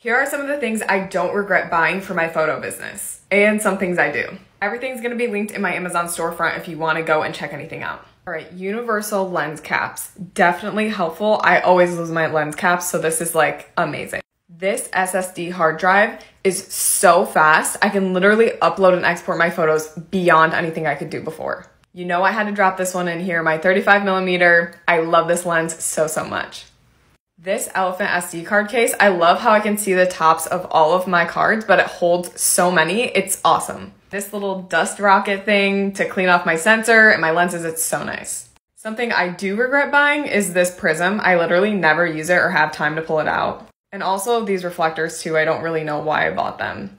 Here are some of the things I don't regret buying for my photo business, and some things I do. Everything's gonna be linked in my Amazon storefront if you wanna go and check anything out. All right, universal lens caps. Definitely helpful. I always lose my lens caps, so this is like amazing. This SSD hard drive is so fast. I can literally upload and export my photos beyond anything I could do before. You know I had to drop this one in here, my 35 millimeter. I love this lens so, so much. This Elephant SD card case, I love how I can see the tops of all of my cards, but it holds so many. It's awesome. This little dust rocket thing to clean off my sensor and my lenses, it's so nice. Something I do regret buying is this prism. I literally never use it or have time to pull it out. And also these reflectors too, I don't really know why I bought them.